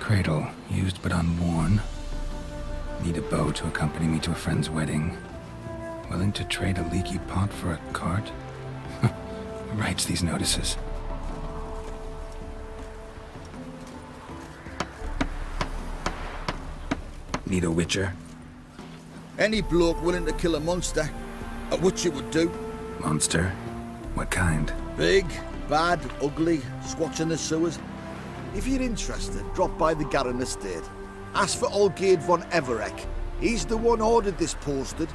Cradle used but unworn. Need a bow to accompany me to a friend's wedding. Willing to trade a leaky pot for a cart? Who writes these notices? Need a witcher? Any bloke willing to kill a monster, a witcher would do. Monster? What kind? Big, bad, ugly, squatching the sewers. If you're interested, drop by the Garren estate. Ask for Olgierd von Everec. He's the one ordered this posted.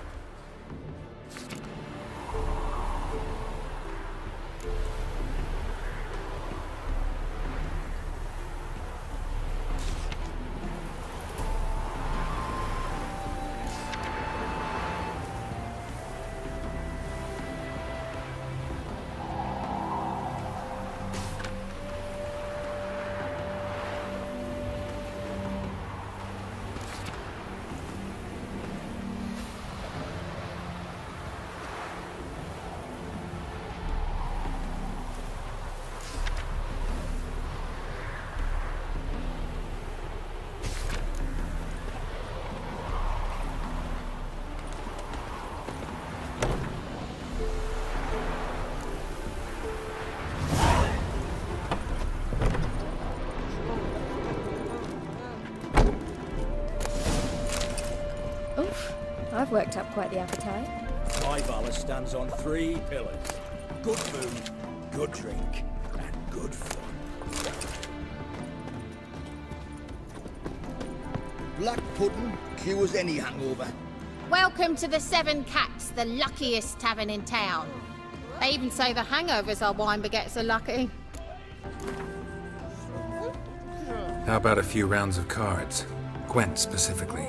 Worked up quite the appetite. My valor stands on three pillars. Good food, good drink, and good fun. Black pudding cures any hangover. Welcome to the Seven Cats, the luckiest tavern in town. They even say the hangovers our wine baguettes are lucky. How about a few rounds of cards? Gwent specifically.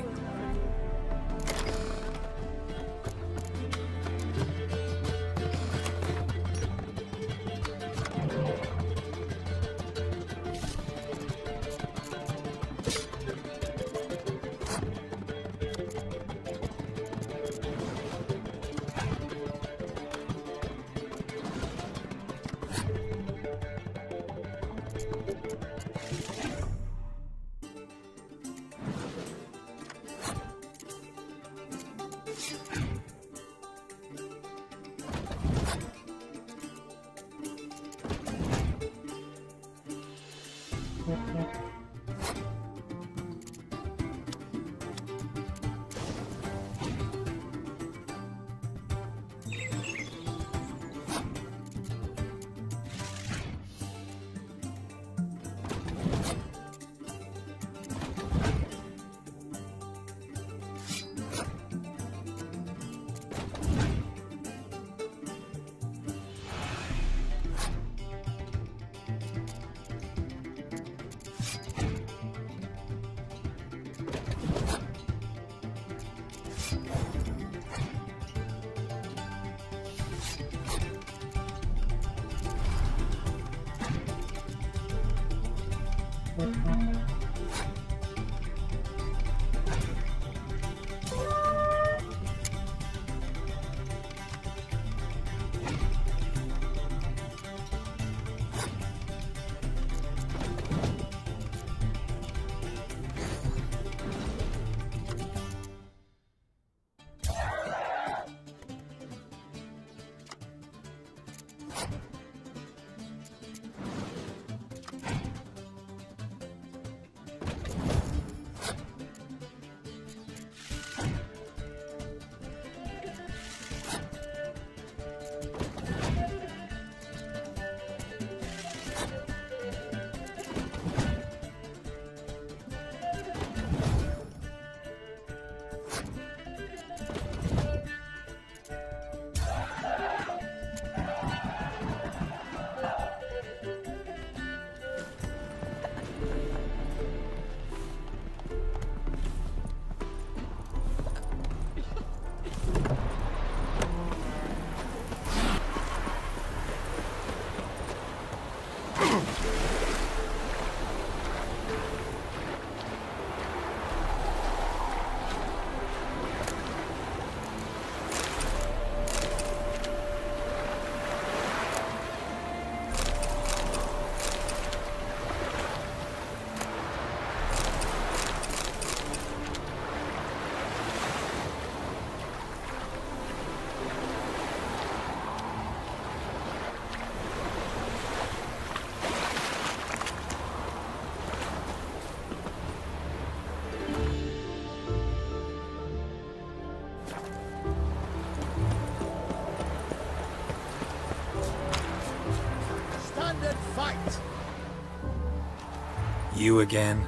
You again?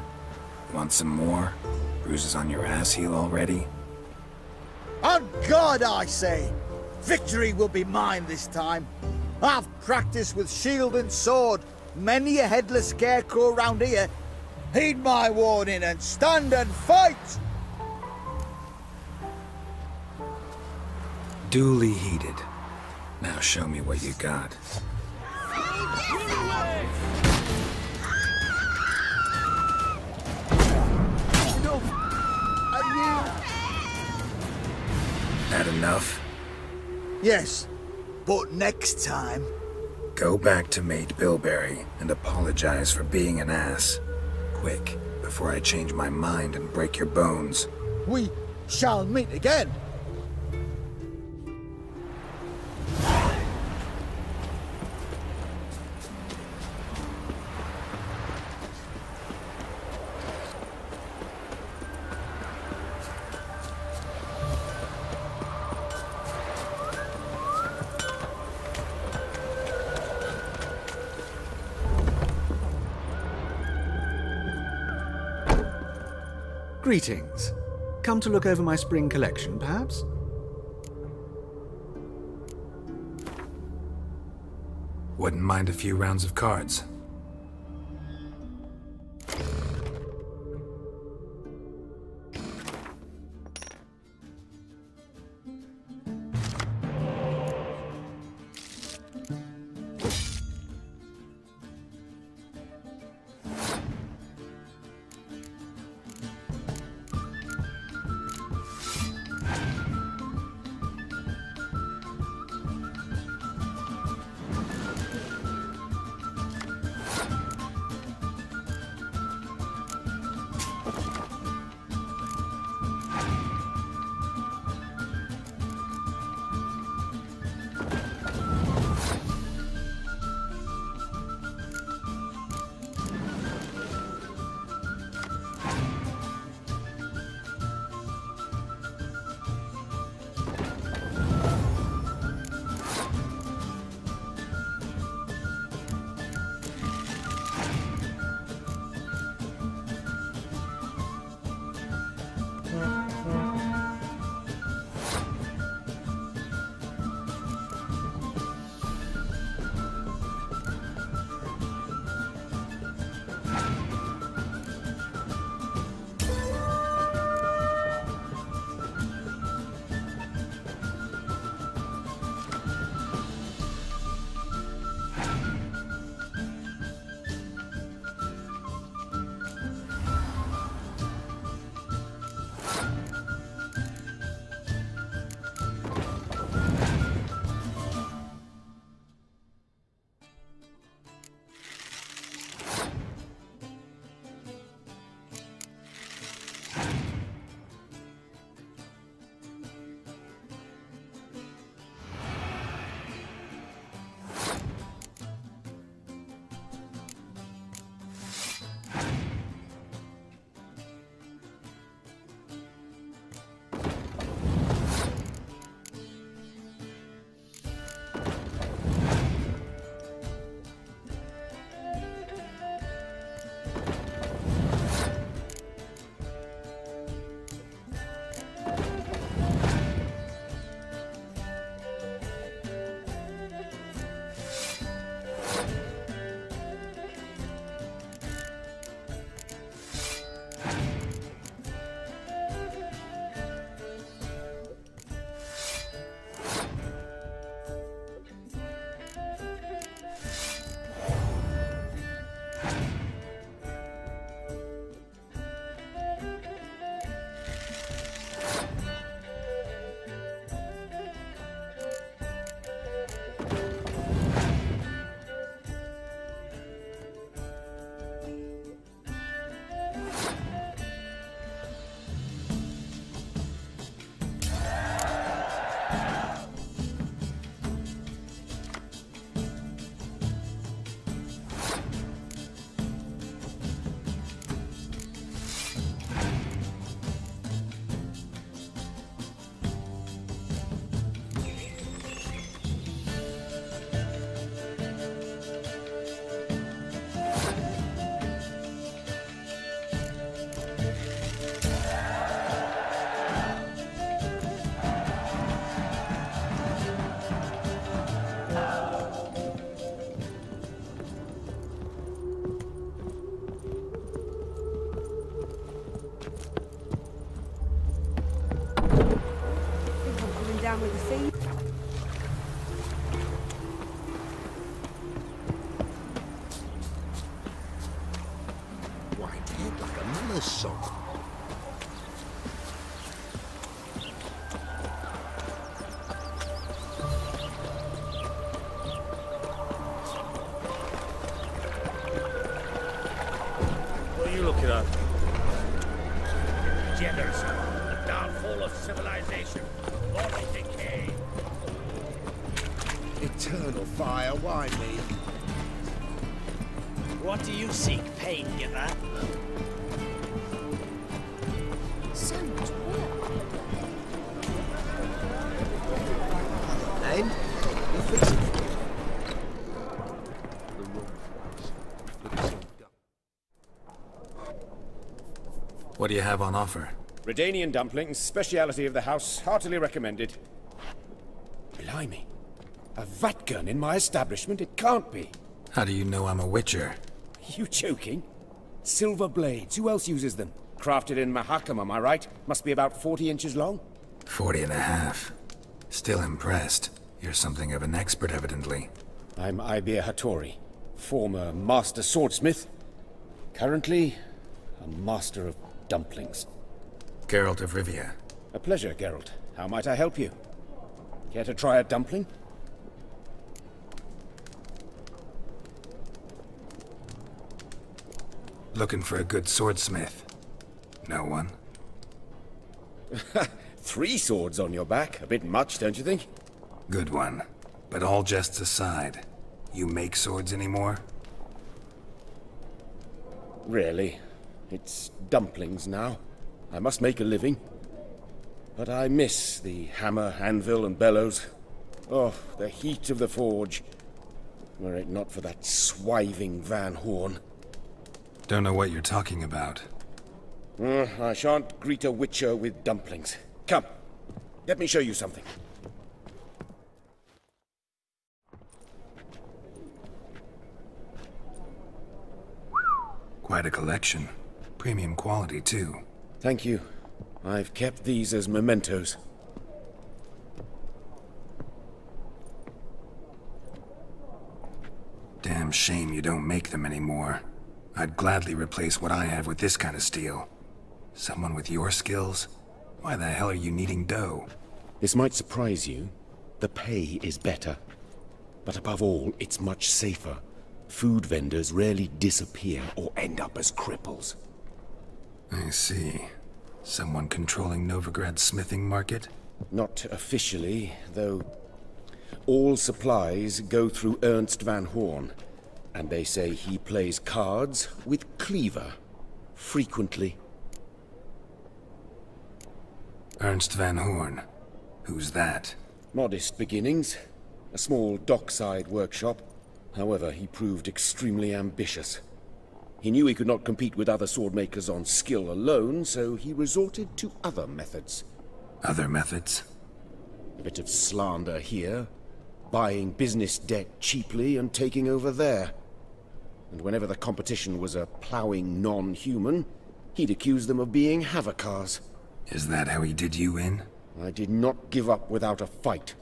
Want some more? Bruises on your ass heel already? On God, I say! Victory will be mine this time. I've practiced with shield and sword. Many a headless scarecrow round here. Heed my warning and stand and fight! Duly heeded. Now show me what you got. That enough? Yes, but next time... Go back to Mate Bilberry and apologize for being an ass. Quick, before I change my mind and break your bones. We shall meet again. Greetings. Come to look over my spring collection, perhaps? Wouldn't mind a few rounds of cards. Like What do you have on offer? Redanian dumplings, speciality of the house, heartily recommended. Blimey. A vatt'ghern in my establishment? It can't be. How do you know I'm a witcher? You joking? Silver blades, who else uses them? Crafted in Mahakam, am I right? Must be about 40 inches long? Forty and a half. Still impressed. You're something of an expert, evidently. I'm Éibhear Hattori, former master swordsmith. Currently, a master of dumplings. Geralt of Rivia. A pleasure, Geralt. How might I help you? Care to try a dumpling? Looking for a good swordsmith. No one? Three swords on your back. A bit much, don't you think? Good one. But all jests aside, you make swords anymore? Really. It's dumplings now. I must make a living. But I miss the hammer, anvil, and bellows. Oh, the heat of the forge. Were it not for that swiving Van Horn. Don't know what you're talking about. Uh, I shan't greet a witcher with dumplings. Come, let me show you something. Quite a collection. Premium quality, too. Thank you. I've kept these as mementos. Damn shame you don't make them anymore. I'd gladly replace what I have with this kind of steel. Someone with your skills? Why the hell are you needing dough? This might surprise you. The pay is better. But above all, it's much safer. Food vendors rarely disappear or end up as cripples. I see. Someone controlling Novigrad's smithing market? Not officially, though all supplies go through Ernst Van Horn. And they say he plays cards with Cleaver. Frequently. Ernst Van Horn. Who's that? Modest beginnings. A small dockside workshop. However, he proved extremely ambitious. He knew he could not compete with other sword makers on skill alone, so he resorted to other methods. Other methods? A bit of slander here, buying business debt cheaply and taking over there. And whenever the competition was a ploughing non-human, he'd accuse them of being Havekars. Is that how he did you in? I did not give up without a fight.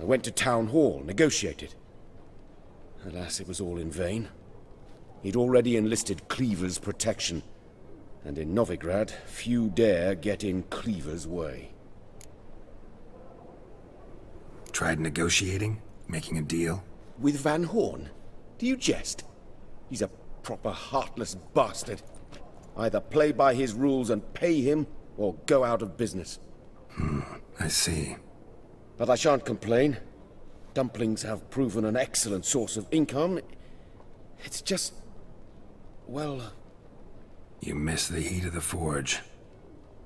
I went to Town Hall, negotiated. Alas, it was all in vain. He'd already enlisted Cleaver's protection, and in Novigrad, few dare get in Cleaver's way. Tried negotiating? Making a deal? With Van Horn? Do you jest? He's a proper heartless bastard. Either play by his rules and pay him, or go out of business. Hmm, I see. But I shan't complain. Dumplings have proven an excellent source of income. It's just... well... Uh, you miss the heat of the forge.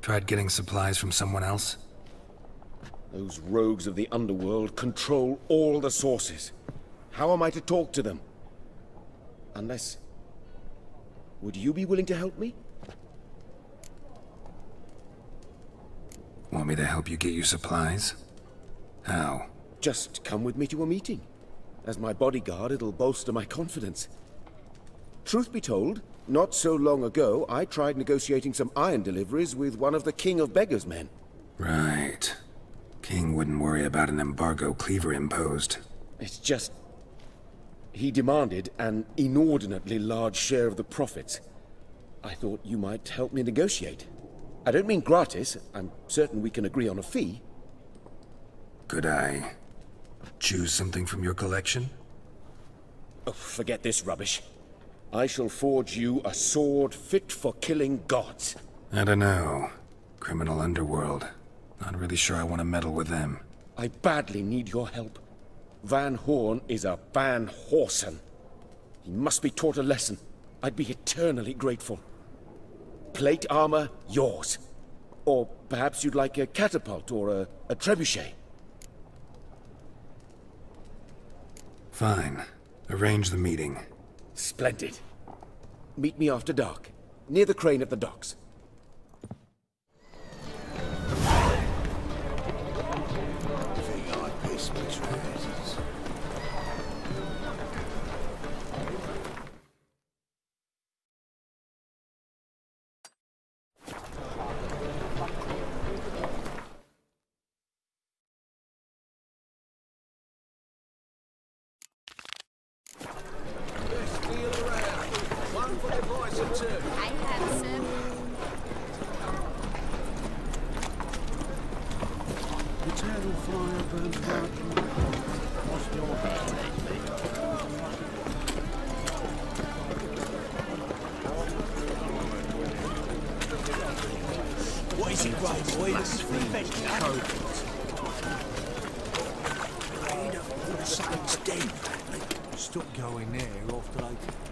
Tried getting supplies from someone else? Those rogues of the underworld control all the sources. How am I to talk to them? Unless... Would you be willing to help me? Want me to help you get you supplies? How? Just come with me to a meeting. As my bodyguard, it'll bolster my confidence. Truth be told, not so long ago, I tried negotiating some iron deliveries with one of the King of Beggars men. Right. King wouldn't worry about an embargo Cleaver imposed. It's just... He demanded an inordinately large share of the profits. I thought you might help me negotiate. I don't mean gratis. I'm certain we can agree on a fee. Could I choose something from your collection? Oh, forget this rubbish. I shall forge you a sword fit for killing gods. I don't know. Criminal underworld. Not really sure I want to meddle with them. I badly need your help. Van Horn is a Van Horsen. He must be taught a lesson. I'd be eternally grateful. Plate armor, yours. Or perhaps you'd like a catapult or a, a trebuchet. Fine. Arrange the meeting. Splendid. Meet me after dark, near the crane at the docks. What is it, boy? This is revenge. Stop going there after they...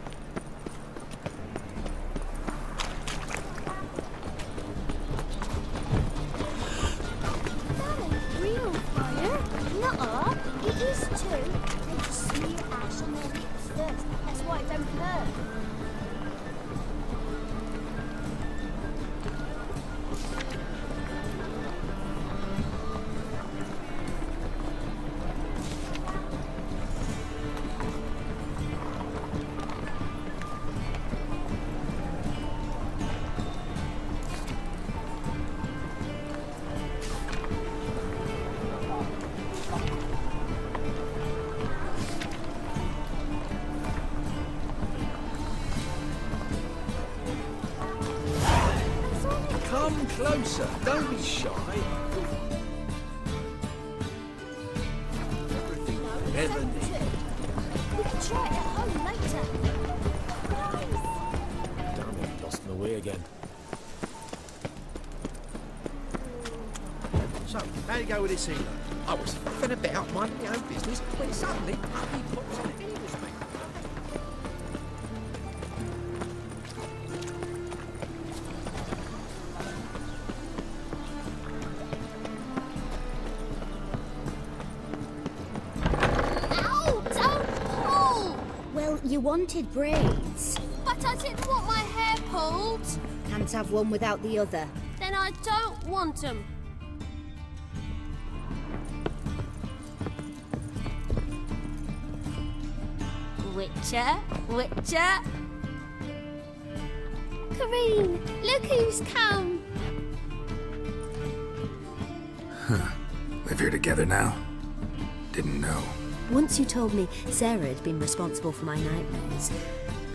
Later. Damn it, lost my way again. So, how you go with this healer? I was faffing about minding my own business when suddenly up he pops in and heals wanted braids. But I didn't want my hair pulled. Can't have one without the other. Then I don't want them. Witcher, Witcher. Kareen, look who's come. Huh. Live here together now? Didn't know. Once you told me Sarah had been responsible for my nightmares,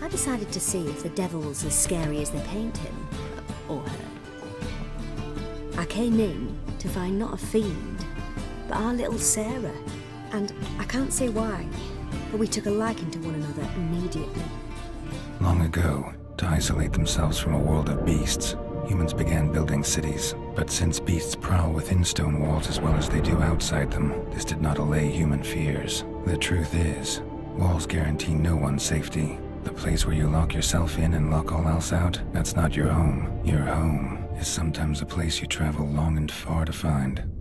I decided to see if the devil's as scary as they paint him. Or her. I came in to find not a fiend, but our little Sarah. And I can't say why, but we took a liking to one another immediately. Long ago, to isolate themselves from a world of beasts, humans began building cities. But since beasts prowl within stone walls as well as they do outside them, this did not allay human fears. The truth is, walls guarantee no one's safety. The place where you lock yourself in and lock all else out, that's not your home. Your home is sometimes a place you travel long and far to find.